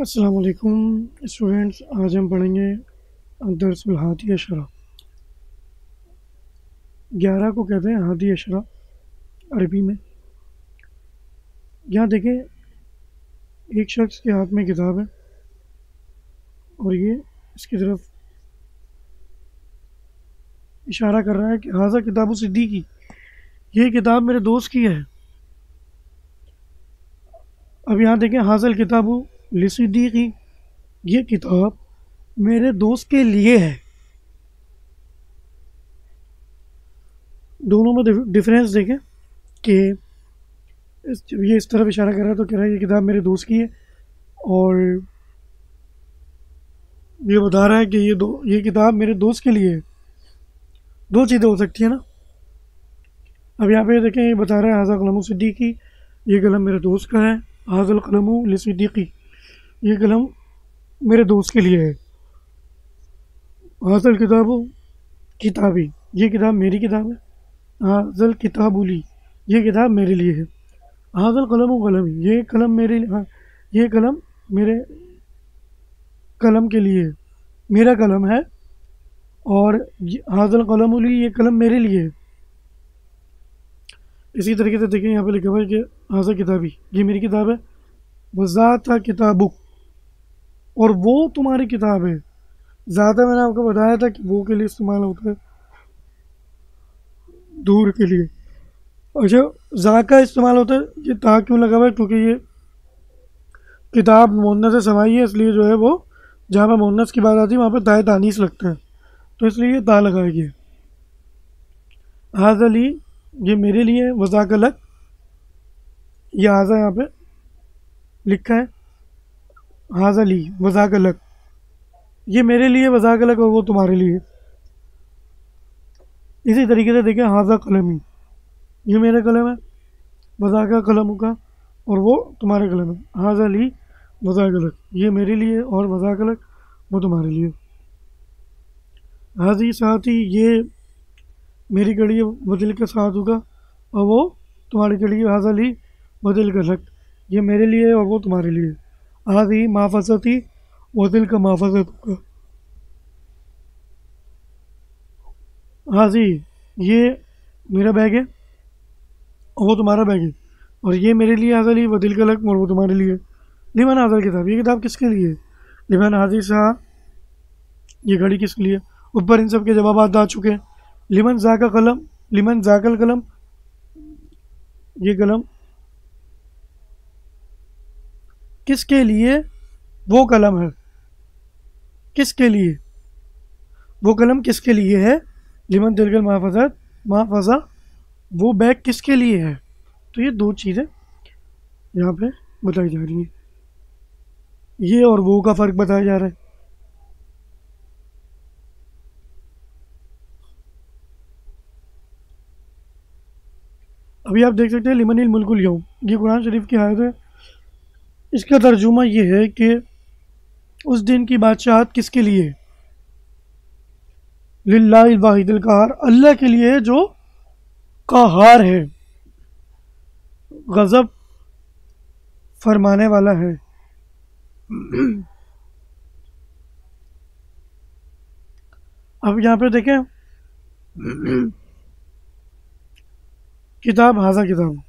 अस्सलाम वालेकुम स्टूडेंट्स आज हम पढ़ेंगे दरसुल हादी अशरा। ग्यारह को कहते हैं हादी अशरा, अरबी में। यहाँ देखें, एक शख्स के हाथ में किताब है, और ये इसकी तरफ़ इशारा कर रहा है कि, हाजा किताब सिद्दीकी, ये किताब मेरे दोस्त की है। अब यहाँ देखें हाजल किताबु लिसिद्दीकी ये किताब मेरे दोस्त के लिए है। दोनों में डिफरेंस देखें कि जब ये इस तरफ़ इशारा कर रहा है तो कह रहा है ये किताब मेरे दोस्त की है और ये बता रहा है कि ये दो, ये किताब मेरे दोस्त के लिए है। दो चीज़ें हो सकती हैं ना। अब यहाँ पे देखें, ये बता रहा है हाजा कलम सिद्दीकी, ये कलम मेरे दोस्त का है, हाजल कलम लिसिद्दीकी ये कलम मेरे दोस्त के लिए है। हाजल किताब किताबी ये किताब मेरी किताब है। हाजल किताबुली, ये किताब मेरे लिए है। हाजल कलम कलम, ये कलम मेरे हाँ ये कलम मेरे कलम के लिए है। मेरा कलम है और हाजल कलम उली ये कलम मेरे लिए है। इसी तरीके से देखें, यहाँ पे लिखा हुआ है कि हाजल किताबी, ये मेरी किताब है। वजात किताबुक। और वो तुम्हारी किताब है। ज़्यादा मैंने आपको बताया था कि वो के लिए इस्तेमाल होता है। दूर के लिए। अच्छा जा का इस्तेमाल होता है ये ता क्यों लगा हुआ है? क्योंकि ये किताब मोहन्नस से समाई है, इसलिए जो है वो, जहाँ पर मोहन्नस की बात आती है, वहाँ पर ताए तानीस लगता है। तो इसलिए ये ता लगाया गया हाज अली, ये मेरे लिए वजाक अलग ये हाजा यहाँ पे लिखा है। हाजा ली वजाक अलग। ये मेरे लिए वजाक अलग और वो तुम्हारे लिए। इसी तरीके से देखें हाजा कलम ही। ये मेरा कलम है वजाका कलम का और वो तुम्हारे कलम है। हाजा ली वजाक अलग। ये मेरे लिए और वजाक अलग, वो तुम्हारे लिए। हाजी साथ ही ये मेरी है बदल के साथ होगा और वो तुम्हारी कड़ी हाजा ली बदल कर अलग ये मेरे लिए और वो तुम्हारे लिए। हाजी माफजती वदिल का माफजत होगा। हाजी ये मेरा बैग है और वो तुम्हारा बैग है। और ये मेरे लिए हाजिर ली वदिल का लक और वो तुम्हारे लिए। लिमान हाजिर किताब, ये किताब किसके लिए लिमन हाजिर शाह, ये घड़ी किसके लिए ऊपर इन सब के जवाब आ चुके हैं। लिमन जा का कलम, लिमन जाकल कलम, ये कलम किसके लिए वो कलम है? किसके लिए? वो कलम किसके लिए है? लिमन दिलगल महाफजत महाफजा, वो बैग किसके लिए है? तो ये दो चीज़ें यहाँ पे बताई जा रही हैं। ये और वो का फ़र्क बताया जा रहा है। अभी आप देख सकते हैं, लिमन मुल्कुल यौम। ये कुरान शरीफ की आयत है। इसका तर्जुमा ये है कि उस दिन की बादशाहत किसके लिए? वाहिदुल कहार, अल्लाह के लिए जो कहार है। गज़ब फरमाने वाला है। अब यहाँ पे देखें। किताब, हाजा किताब।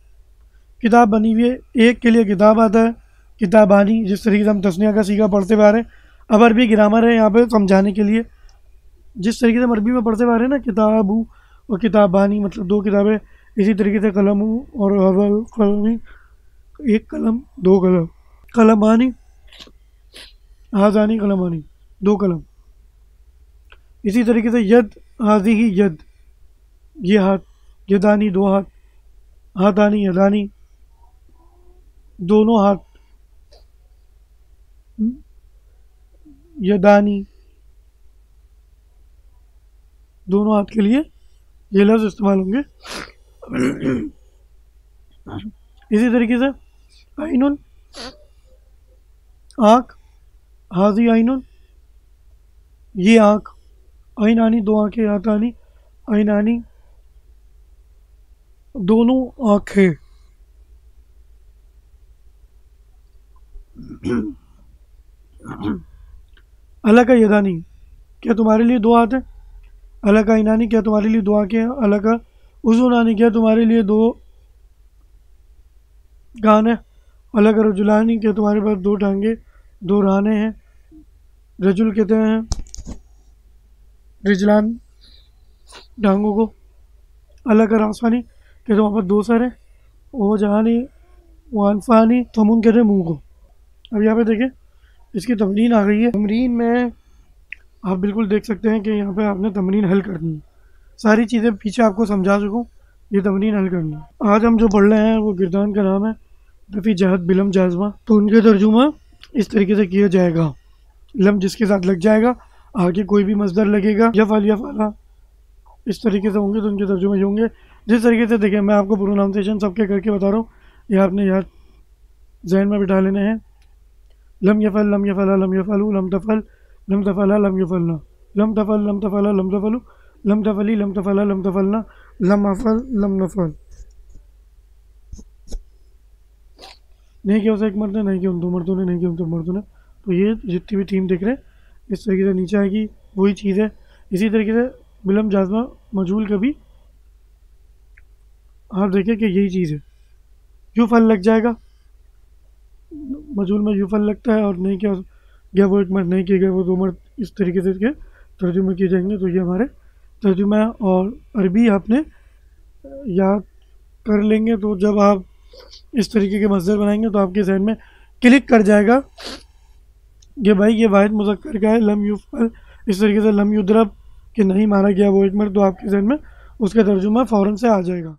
किताब बनी हुई है, एक के लिए किताब आता है। किताबानी, जिस तरीके से हम तस्निया का सीखा पढ़ते आ रहे हैं। अब अरबी ग्रामर है यहाँ पे समझाने के लिए। जिस तरीके से हम अरबी में पढ़ते आ रहे हैं ना, किताबू और किताबानी मतलब दो किताबें, इसी तरीके से कलम और हवल, कलमी, एक कलम, दो कलम। कलमानी, हाजानी कलमानी, दो कलम। इसी तरीके से यद, हाजी ही यद, ये हाथ, यदानी दो हाथ हाथानी यदानी, दोनों हाथ यदानी दोनों। हाथ के लिए ये लफ्ज़ इस्तेमाल होंगे। इसी तरीके से आइन आँख, हाजी आइन ये आँख आइन आनी दो आँखें हाथ आनी आइन आनी दोनों आँखें। अल्लाह का यदानी क्या तुम्हारे लिए दो हाथ है अल्लाह का इनानी, क्या तुम्हारे लिए दो आँखें हैं? अल्लाह का उजुनानी क्या तुम्हारे लिए दो कान है? अल्लाह का रजुलानी, क्या तुम्हारे पास दो टांगे, दो राने हैं? रजुल कहते हैं, रिजलान टांगों को। अल्लाह का रासानी क्या तुम्हारे पास दो सर है? वो जहानी वानफानी तमुन कहते हैं मुँह को। अब यहाँ पे देखें इसकी तमरीन आ गई है। तमरीन में आप बिल्कुल देख सकते हैं कि यहाँ पे आपने तमरीन हल करनी है सारी चीज़ें पीछे आपको समझा चुकूँ ये तमरीन हल करनी है। आज हम जो पढ़ रहे हैं वो गिरदान का नाम है रफ़ी जहद बिलम जाजमा। तो उनके तर्जुमा इस तरीके से किया जाएगा। लम जिसके साथ लग जाएगा आगे कोई भी मजदर लगेगा या फाल या फाला इस तरीके से होंगे तो उनके तर्जुमे ये होंगे। जिस तरीके से देखें मैं आपको प्रोनाउंसिएशन सबके करके बता रहा हूँ ये आपने याद जहन में बिठा लेने हैं। लम यफल लम यफला लम यफलू लम तफल लम तफला लम यफलना लम तफल लम तफला लम तफलू लम तफली लम तफला लम तफलना लम अफल लम नफल नहीं किया उसे एक मर्द ने नहीं किया उन दो मर्दों ने, नहीं किया उन दो मर्दों ने। तो ये जितनी भी टीम देख रहे हैं, इस तरीके से नीचे आएगी, वही चीज़ है। इसी तरीके से बिलम जाजमा मजूल का भी आप देखें कि यही चीज़ है। यू फल लग जाएगा मजूल में यू फल लगता है और नहीं क्या, गया वो एक मर्द नहीं किए गए वो दो मर्द इस तरीके से तर्जुमे किए जाएँगे। तो ये हमारे तर्जुमा और अरबी आपने याद कर लेंगे। तो जब आप इस तरीके के मजदर बनाएँगे तो आपके जहन में क्लिक कर जाएगा कि भाई ये वाहिद मुजक्कर का है, लम यूफल। इस तरीके से लम युद्रब कि नहीं मारा गया वो एक मर्द तो आपके जहन में उसका तर्जुमा फ़ौरन से आ जाएगा।